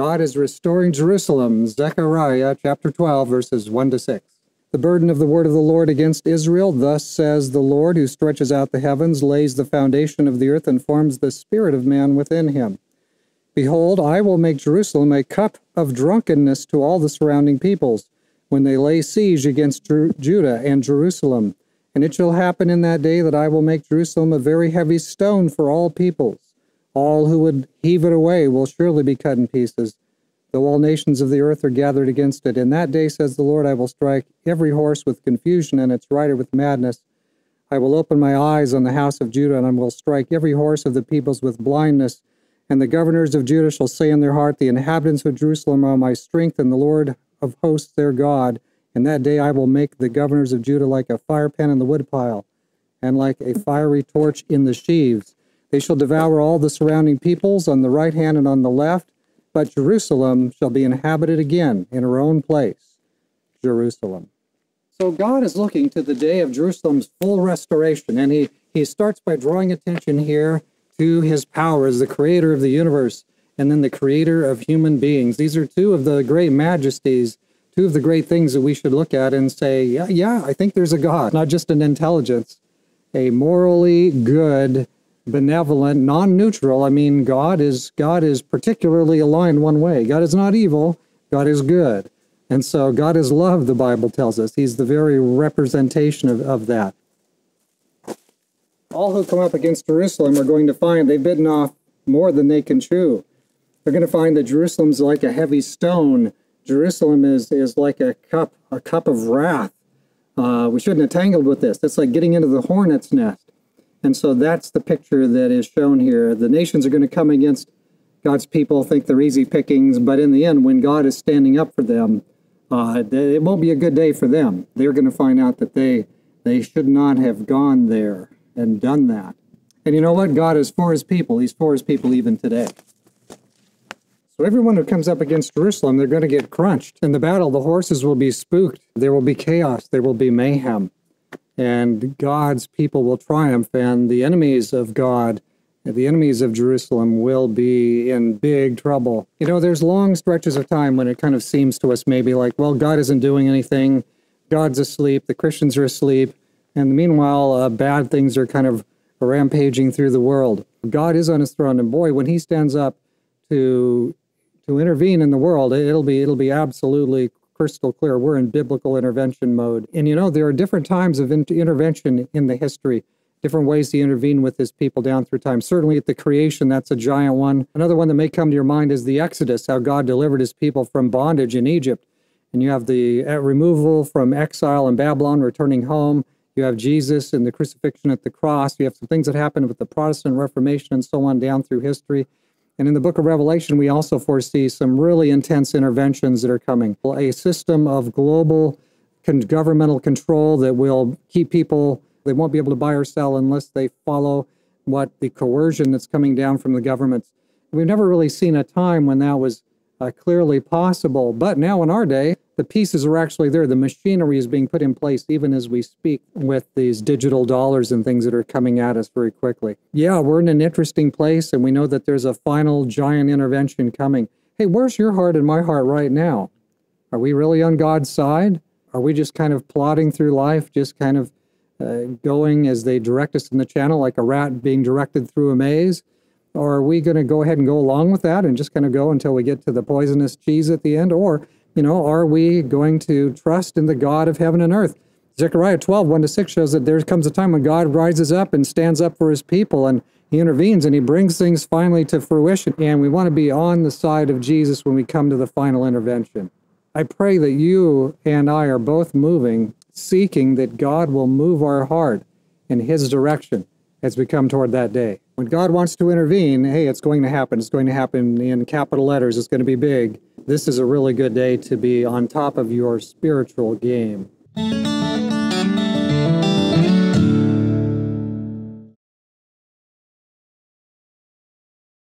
God is restoring Jerusalem. Zechariah chapter 12, verses 1 to 6. The burden of the word of the Lord against Israel, thus says the Lord, who stretches out the heavens, lays the foundation of the earth, and forms the spirit of man within him. Behold, I will make Jerusalem a cup of drunkenness to all the surrounding peoples, when they lay siege against Jer- Judah and Jerusalem. And it shall happen in that day that I will make Jerusalem a very heavy stone for all peoples. All who would heave it away will surely be cut in pieces, though all nations of the earth are gathered against it. In that day, says the Lord, I will strike every horse with confusion and its rider with madness. I will open my eyes on the house of Judah, and I will strike every horse of the peoples with blindness. And the governors of Judah shall say in their heart, The inhabitants of Jerusalem are my strength, and the Lord of hosts their God. In that day I will make the governors of Judah like a firepan in the woodpile, and like a fiery torch in the sheaves. They shall devour all the surrounding peoples on the right hand and on the left, but Jerusalem shall be inhabited again in her own place. Jerusalem. So God is looking to the day of Jerusalem's full restoration, and he, he starts by drawing attention here to his power as the creator of the universe and then the creator of human beings. These are two of the great majesties, two of the great things that we should look at and say, yeah, yeah, I think there's a God, not just an intelligence, a morally good benevolent, non-neutral. I mean, God is God is particularly aligned one way. God is not evil. God is good. And so God is love, the Bible tells us. He's the very representation of, of that. All who come up against Jerusalem are going to find they've bitten off more than they can chew. They're going to find that Jerusalem's like a heavy stone. Jerusalem is, is like a cup, a cup of wrath. Uh, we shouldn't have tangled with this. It's like getting into the hornet's nest. And so that's the picture that is shown here. The nations are going to come against God's people, think they're easy pickings, but in the end, when God is standing up for them, uh, it won't be a good day for them. They're going to find out that they they should not have gone there and done that. And you know what? God is for his people. He's for his people even today. So everyone who comes up against Jerusalem, they're going to get crunched. In the battle, the horses will be spooked. There will be chaos. There will be mayhem and God's people will triumph, and the enemies of God, the enemies of Jerusalem, will be in big trouble. You know, there's long stretches of time when it kind of seems to us maybe like, well, God isn't doing anything, God's asleep, the Christians are asleep, and meanwhile, uh, bad things are kind of rampaging through the world. God is on his throne, and boy, when he stands up to to intervene in the world, it'll be it'll be absolutely crystal clear. We're in biblical intervention mode. And you know, there are different times of intervention in the history, different ways to intervene with his people down through time. Certainly at the creation, that's a giant one. Another one that may come to your mind is the Exodus, how God delivered his people from bondage in Egypt. And you have the uh, removal from exile in Babylon, returning home. You have Jesus and the crucifixion at the cross. You have some things that happened with the Protestant Reformation and so on down through history. And in the book of Revelation, we also foresee some really intense interventions that are coming. A system of global con- governmental control that will keep people, they won't be able to buy or sell unless they follow what the coercion that's coming down from the governments. We've never really seen a time when that was uh, clearly possible. But now in our day, the pieces are actually there. The machinery is being put in place even as we speak with these digital dollars and things that are coming at us very quickly. Yeah, we're in an interesting place and we know that there's a final giant intervention coming. Hey, where's your heart and my heart right now? Are we really on God's side? Are we just kind of plodding through life, just kind of uh, going as they direct us in the channel, like a rat being directed through a maze? Or are we going to go ahead and go along with that and just kind of go until we get to the poisonous cheese at the end? Or, you know, are we going to trust in the God of heaven and earth? Zechariah 12, 1 to 6 shows that there comes a time when God rises up and stands up for his people and he intervenes and he brings things finally to fruition. And we want to be on the side of Jesus when we come to the final intervention. I pray that you and I are both moving, seeking that God will move our heart in his direction as we come toward that day. When God wants to intervene, hey, it's going to happen. It's going to happen in capital letters. It's going to be big. This is a really good day to be on top of your spiritual game.